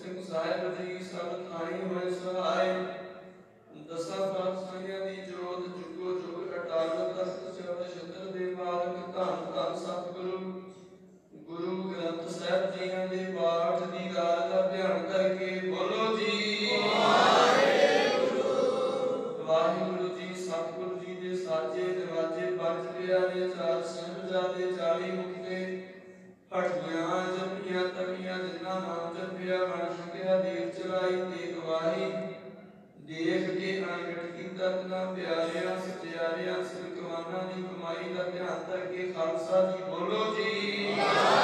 उससे गुजारा बताइए इस कंसा जी बोलो जी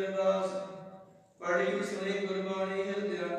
ਅਰਦਾਸ। ਪੜੀ ਸੁਣੀ ਗੁਰਬਾਣੀ ਹਿਰਦਿਆਂ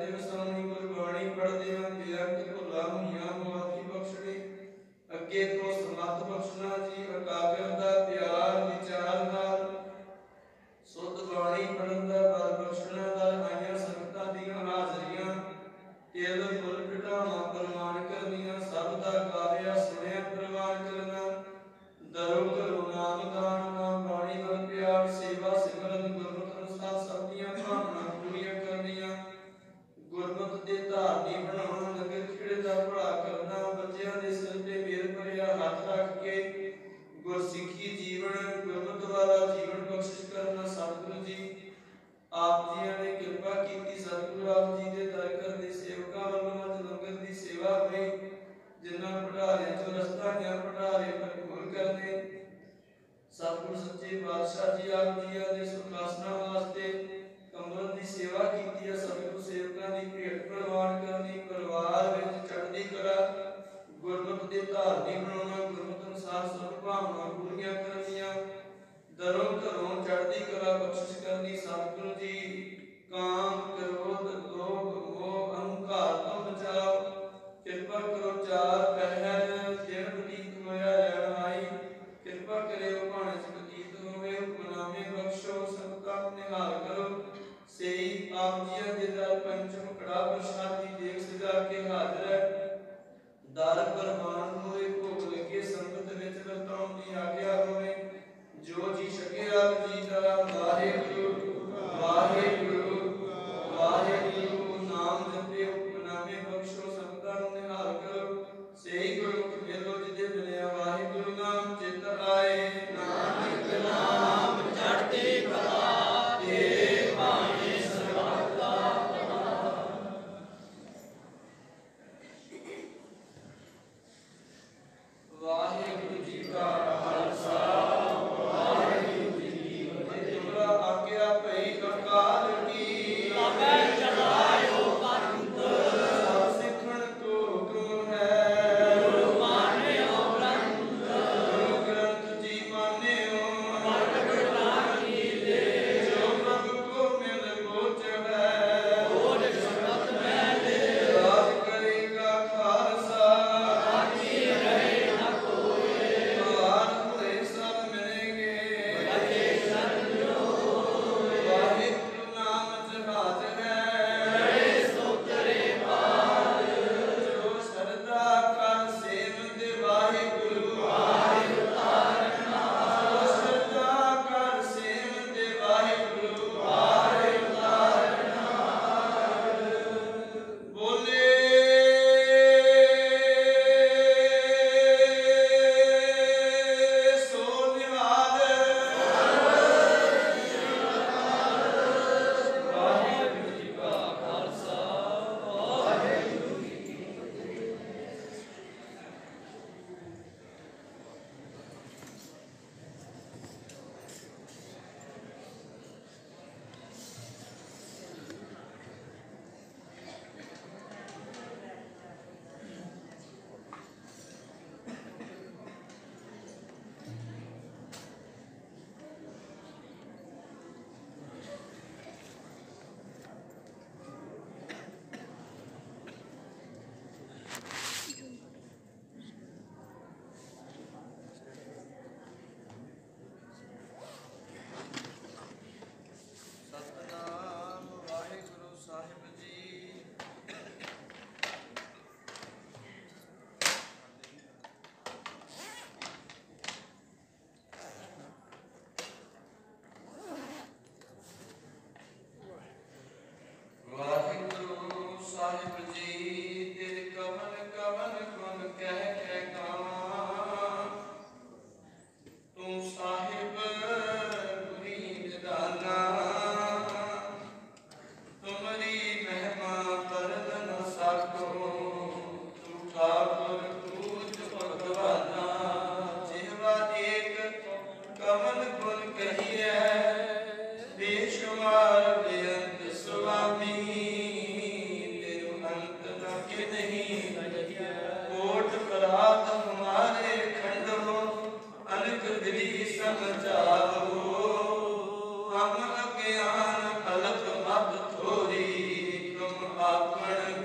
गुरुदेव Itu jujur. Amen.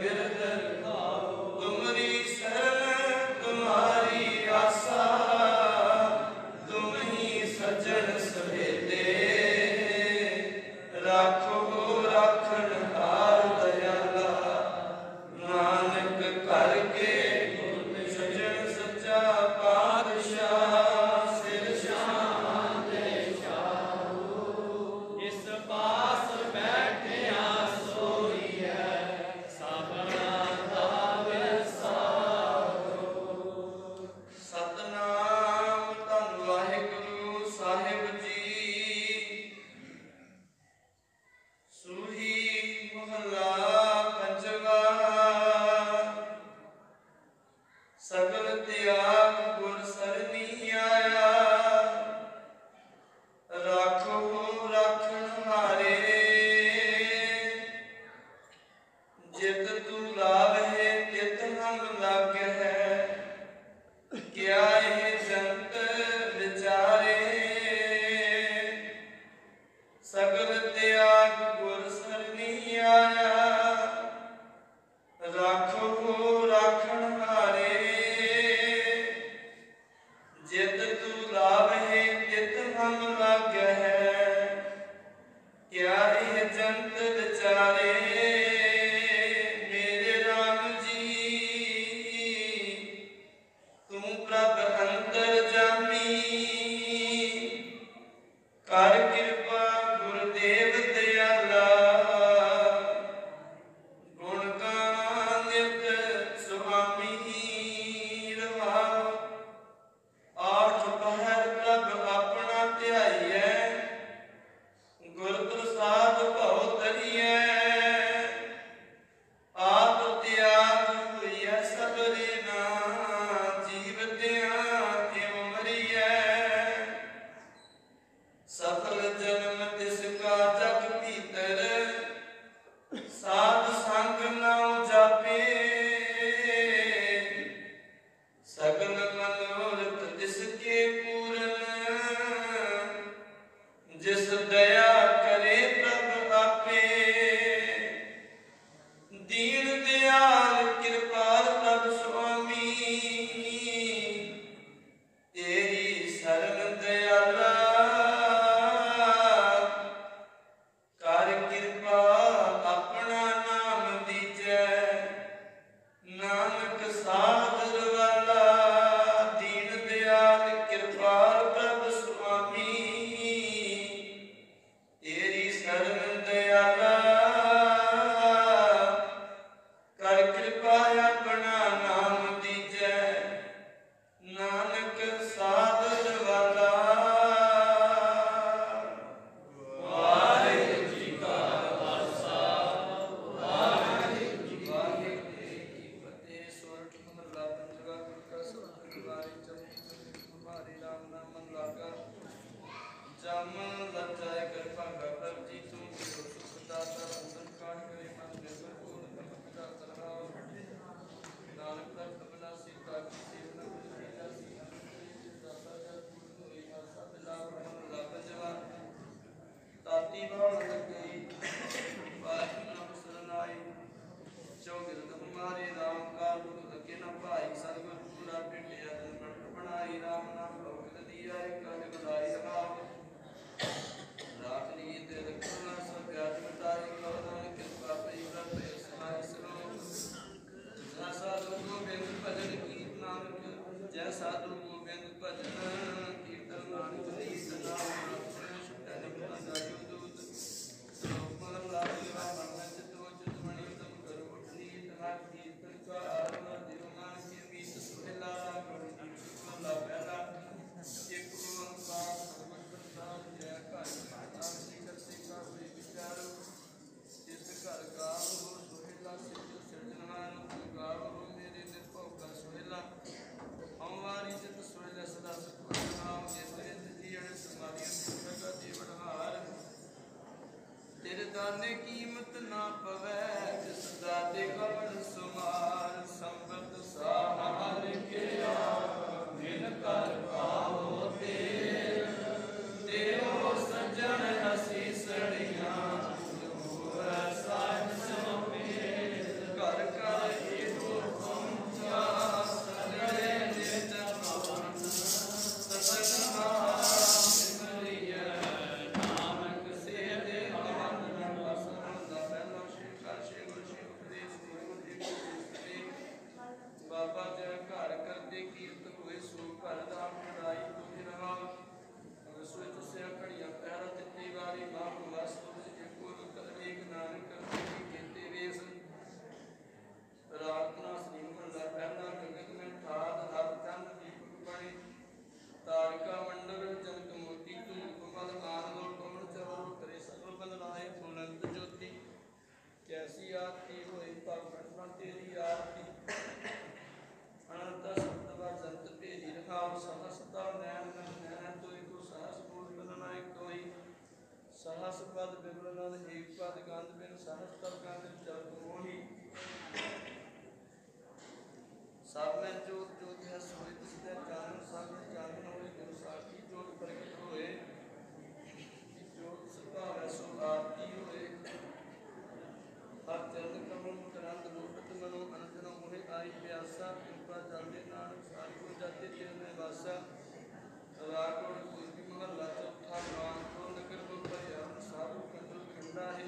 ਸਾਹਿਬ ਕਿਰਪਾ ਜਲਦੀ ਨਾਲ ਸਾਧੂ ਜਾਤੀ ਜਿਨ੍ਹਾਂ ਨਿਵਾਸਾ ਵਾਸਾ ਰਾਕੋੜ ਕੁਸ਼ਤੀ ਮਹੱਲਾ ਚੌਥਾ ਗਾਂ ਤੋਂ ਨਿਕਲ ਕੋ ਪਰਿਆ ਸਾਧੂ ਕੰਦਲ ਖਿੰਦਾ ਹੈ।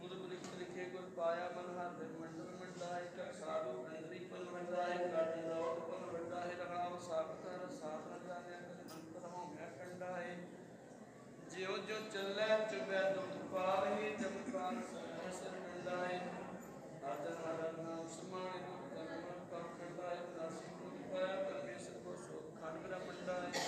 ਮੁਦਰ ਬ੍ਰਿਖਤ ਲਿਖੇ ਗੁਰ ਪਾਇਆ ਮਨ ਹਰ ਦੇ ਮੰਡਲ ਮੰਡਾ ਹੈ ਕਰ ਸਾਧੂ ਅੰਦਰੀ ਪਨ ਮੰਡਾ ਹੈ ਗਾਜੀ ਦਾ ਉਹ ਮੰਡਾ ਹੈ ਰਹਾ ਉਹ ਸਾਖਤਰ ਸਾਖ ਰਜਾ ਨੇ ਕਿ ਮੰਤਰ ਹੋ ਗਿਆ ਕੰਡਾ ਹੈ ਜਿਉ ਜੋ ਚੱਲੇ ਚੁਬੈ ਦੁਖ ਪਾਵੇ ਜਮ ਪਾਨ ਸਰਸਰ ਮਿਲਦਾ ਹੈ ਸਮਾਨ ਕਰਮ ਕਰਦਾ ਹੈ ਦਾਸੀ ਕੋ ਦਿਖਾਇਆ ਪਰਮੇਸ਼ਰ ਕੋ ਸੋਖ ਖਾਨ ਮੇਰਾ ਪੰਡਾ ਹੈ।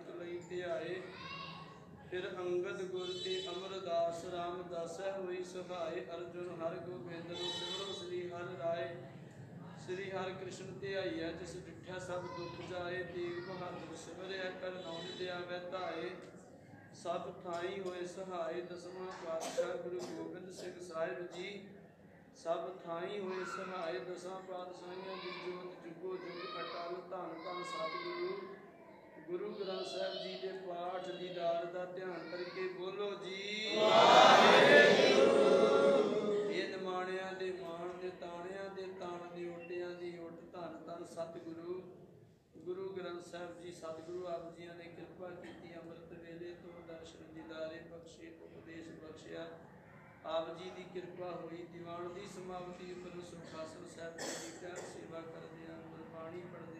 ਨਾਨਕ ਲਈ ਧਿਆਏ ਫਿਰ ਅੰਗਦ ਗੁਰ ਤੇ ਅਮਰਦਾਸ ਰਾਮਦਾਸ ਹੋਈ ਸਹਾਇ ਅਰਜੁਨ ਹਰ ਗੋਬਿੰਦ ਨੂੰ ਸਿਮਰੋ ਸ੍ਰੀ ਹਰਿ ਰਾਏ। ਸ੍ਰੀ ਹਰਿ ਕ੍ਰਿਸ਼ਨ ਧਿਆਈਐ, ਜਿਸ ਡਿਠਿਆ ਸਭ ਦੁੱਖ ਜਾਏ। ਤੇਗ ਬਹਾਦਰ ਸਿਮਰਿਆ ਕਰ ਨੌਨ ਦਿਆ ਵੈ ਧਾਏ। ਸਭ ਥਾਈ ਹੋਏ ਸਹਾਇ ਦਸਵਾਂ ਪਾਤਸ਼ਾਹ ਗੁਰੂ ਗੋਬਿੰਦ ਸਿੰਘ ਸਾਹਿਬ ਜੀ। ਸਭ ਥਾਈ ਹੋਏ ਸਹਾਇ ਦਸਾਂ ਪਾਤਸ਼ਾਹੀਆਂ ਦੀ ਜੋਤ ਜੁਗੋ ਜੁਗ, ਅਟਲ ਧੰਨ ਧੰਨ ਸਤਿਗੁਰੂ। ਗੁਰੂ ਗ੍ਰੰਥ ਸਾਹਿਬ ਜੀ ਦੇ ਪਾਠ ਦੀਦਾਰ ਦਾ ਧਿਆਨ ਕਰਕੇ ਬੋਲੋ ਜੀ। ਇਹ ਨਿਮਾਣਿਆਂ ਦੇ ਮਾਣ ਦੇ ਤਾਣਿਆਂ ਦੇ ਤਾਣ ਦੇ ਓਟਿਆਂ ਦੀ ਓਟ ਧੰਨ ਧੰਨ ਸਤਿਗੁਰੂ। ਗੁਰੂ ਗ੍ਰੰਥ ਸਾਹਿਬ ਜੀ ਸਤਿਗੁਰੂ ਆਪ ਜੀਆਂ ਨੇ ਕਿਰਪਾ ਕੀਤੀ ਅੰਮ੍ਰਿਤ ਵੇਲੇ ਤੋਂ ਦਰਸ਼ਨ ਦੀਦਾਰੇ ਬਖਸ਼ੇ, ਉਪਦੇਸ਼ ਬਖਸ਼ਿਆ। ਆਪ ਜੀ ਦੀ ਕਿਰਪਾ ਹੋਈ, ਦੀਵਾਨ ਦੀ ਸਮਾਪਤੀ ਉੱਪਰ ਸੁਖਾਸਨ ਸਾਹਿਬ ਜੀ ਦੀ ਸੇਵਾ ਕਰਦੇ ਆਂ ਗੁਰਬਾਣੀ ਪੜ੍ਹਦੇ